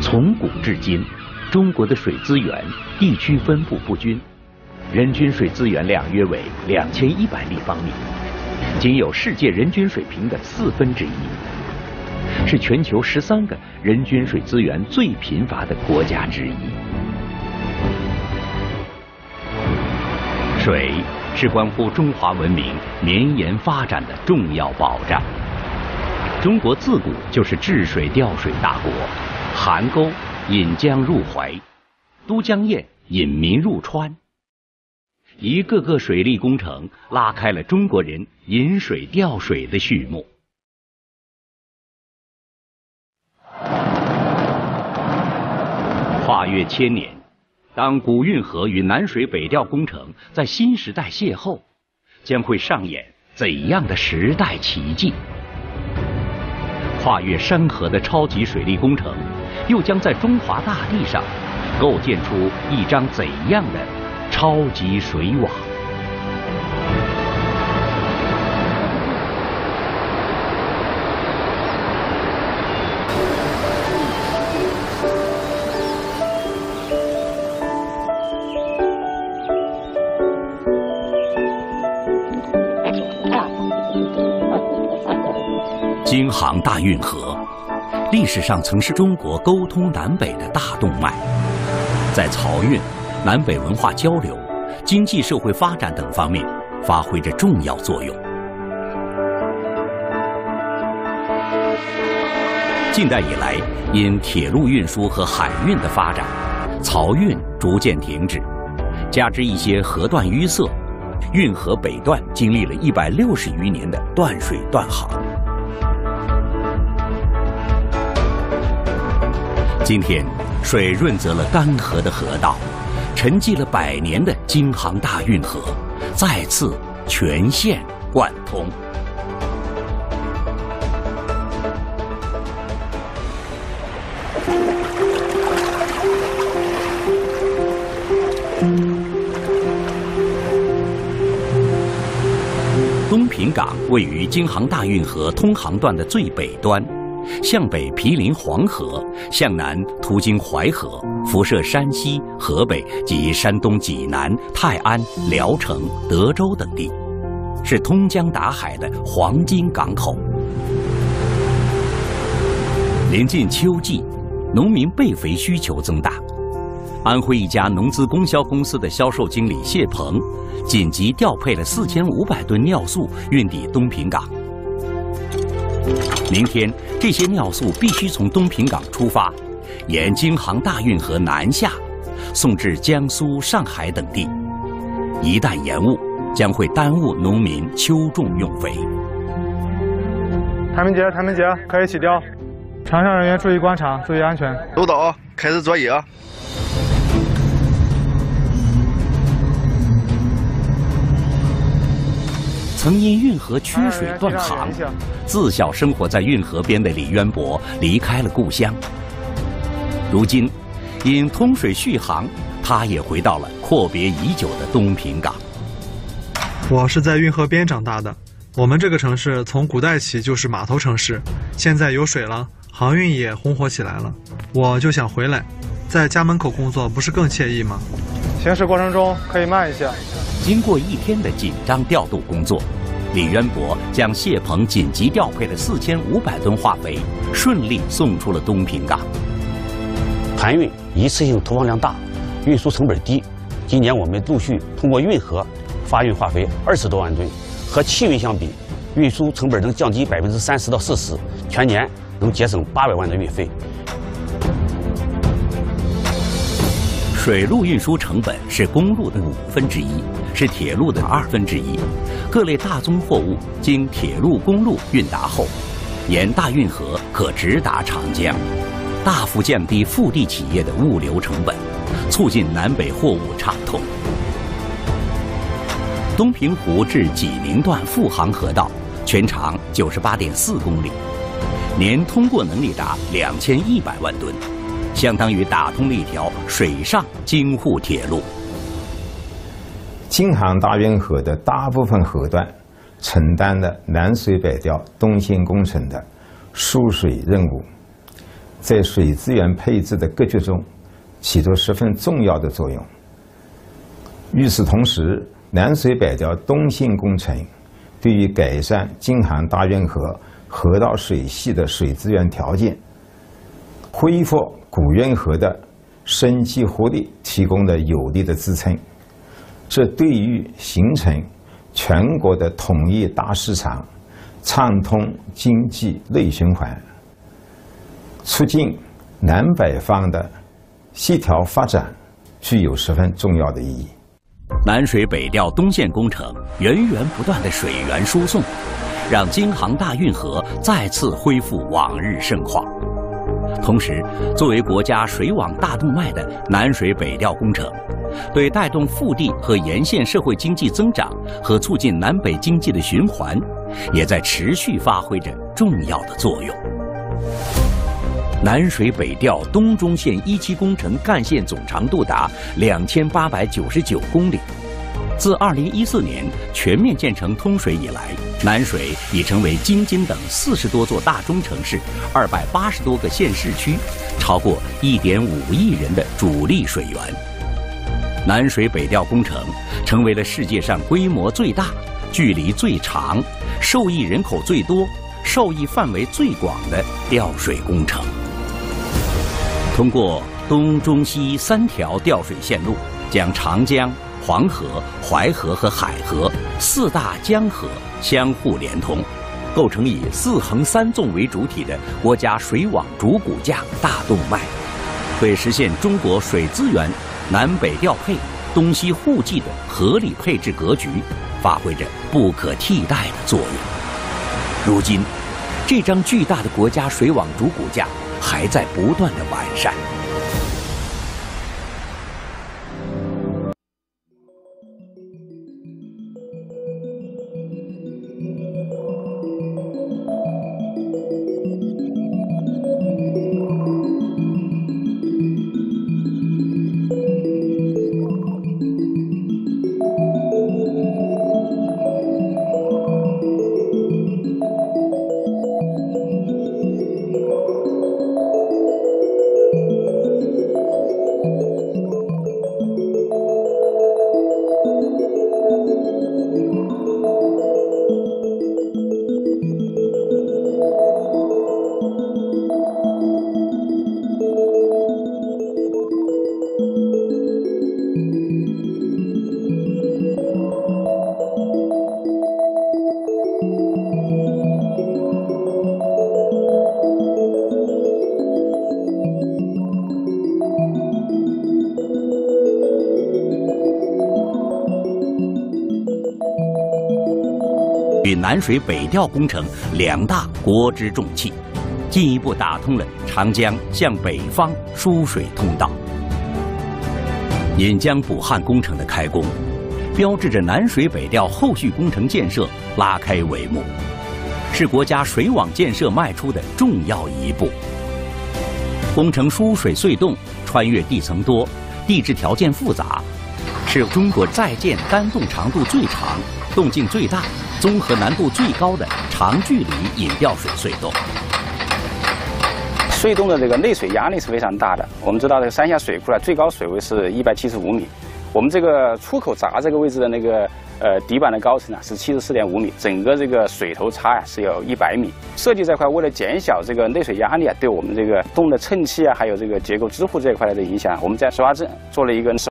从古至今，中国的水资源地区分布不均，人均水资源量约为两千一百立方米，仅有世界人均水平的四分之一，是全球十三个人均水资源最贫乏的国家之一。水是关乎中华文明绵延发展的重要保障。中国自古就是治水调水大国，邗沟引江入淮，都江堰引民入川，一个个水利工程拉开了中国人引水调水的序幕。跨越千年，当古运河与南水北调工程在新时代邂逅，将会上演怎样的时代奇迹？跨越山河的超级水利工程，又将在中华大地上构建出一张怎样的超级水网？京杭大运河，历史上曾是中国沟通南北的大动脉，在漕运、南北文化交流、经济社会发展等方面发挥着重要作用。近代以来，因铁路运输和海运的发展，漕运逐渐停止，加之一些河段淤塞，运河北段经历了一百六十余年的断水断航。今天，水润泽了干涸的河道，沉寂了百年的京杭大运河再次全线贯通。东平港位于京杭大运河通航段的最北端。向北毗邻黄河，向南途经淮河，辐射山西、河北及山东济南、泰安、聊城、德州等地，是通江达海的黄金港口。临近秋季，农民备肥需求增大，安徽一家农资供销公司的销售经理谢鹏，紧急调配了四千五百吨尿素运抵东平港。明天，这些尿素必须从东平港出发，沿京杭大运河南下，送至江苏、上海等地。一旦延误，将会耽误农民秋种用肥。谭明杰，谭明杰，可以起吊。船上人员注意观察，注意安全。收到，开始作业。曾因运河缺水断航，自小生活在运河边的李渊博离开了故乡。如今，因通水续航，他也回到了阔别已久的东平港。我是在运河边长大的，我们这个城市从古代起就是码头城市，现在有水了，航运也红火起来了，我就想回来，在家门口工作不是更惬意吗？行驶过程中可以慢一些。经过一天的紧张调度工作，李渊博将谢鹏紧急调配的四千五百吨化肥顺利送出了东平港。船运一次性投放量大，运输成本低。今年我们陆续通过运河发运化肥二十多万吨，和汽运相比，运输成本能降低百分之三十到四十，全年能节省八百万的运费。水路运输成本是公路的五分之一，是铁路的二分之一。各类大宗货物经铁路、公路运达后，沿大运河可直达长江，大幅降低腹地企业的物流成本，促进南北货物畅通。东平湖至济宁段复航河道全长九十八点四公里，年通过能力达两千一百万吨。相当于打通了一条水上京沪铁路。京杭大运河的大部分河段承担了南水北调东线工程的输水任务，在水资源配置的格局中起着十分重要的作用。与此同时，南水北调东线工程对于改善京杭大运河河道水系的水资源条件，恢复古运河的生机活力提供了有力的支撑。这对于形成全国的统一大市场、畅通经济内循环、促进南北方的协调发展，具有十分重要的意义。南水北调东线工程源源不断的水源输送，让京杭大运河再次恢复往日盛况。同时，作为国家水网大动脉的南水北调工程，对带动腹地和沿线社会经济增长和促进南北经济的循环，也在持续发挥着重要的作用。南水北调东中线一期工程干线总长度达两千八百九十九公里。自二零一四年全面建成通水以来，南水已成为京津等四十多座大中城市、二百八十多个县市区、超过一点五亿人的主力水源。南水北调工程成为了世界上规模最大、距离最长、受益人口最多、受益范围最广的调水工程。通过东中西三条调水线路，将长江、黄河、淮河和海河四大江河相互连通，构成以四横三纵为主体的国家水网主骨架大动脉，为实现中国水资源南北调配、东西互济的合理配置格局，发挥着不可替代的作用。如今，这张巨大的国家水网主骨架。还在不断的完善。与南水北调工程两大国之重器，进一步打通了长江向北方输水通道。引江补汉工程的开工，标志着南水北调后续工程建设拉开帷幕，是国家水网建设迈出的重要一步。工程输水隧洞穿越地层多、地质条件复杂，是中国在建单洞长度最长、洞径最大。综合难度最高的长距离引调水隧洞，隧洞的这个内水压力是非常大的。我们知道这个三峡水库呢，最高水位是一百七十五米，我们这个出口闸这个位置的那个呃底板的高层呢是七十四点五米，整个这个水头差呀是有一百米。设计这块为了减小这个内水压力啊，对我们这个洞的衬砌啊，还有这个结构支护这一块的影响，我们在石化镇做了一个。